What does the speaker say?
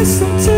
to sorry.